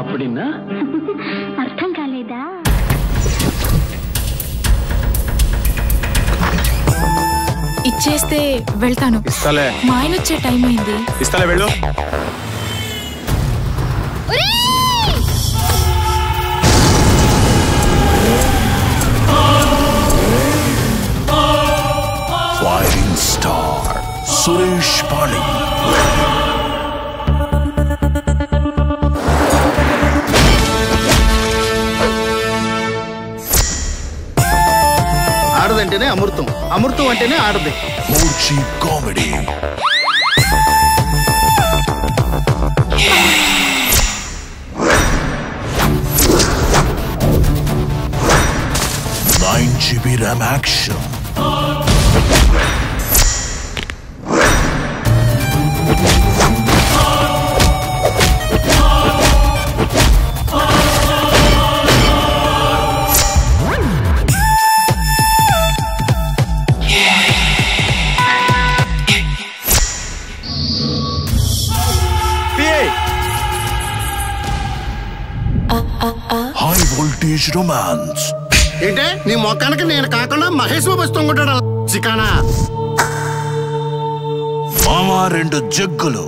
అప్పుడిన్నా అర్థం కాలేదా? ఇచ్చేస్తే వెళ్తాను. ఇస్తాలే. మా ఆయన వచ్చే టైం అయింది. ఇస్తాలే వెళ్ళు. సురేష్ పాణి. ఆడదంటేనే అమృతం. అమృతం అంటేనే ఆడది. మూర్చి comedy. Nine GB RAM action. Voltage romance ఏంటే? నీ మొక్కానికి నేను కాకుండా మహేష్ బాబు వస్తుంటాడు చికానా? మామా రెండు జగ్గులు.